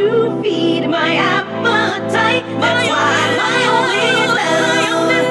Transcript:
to feed my appetite. That's why my only love.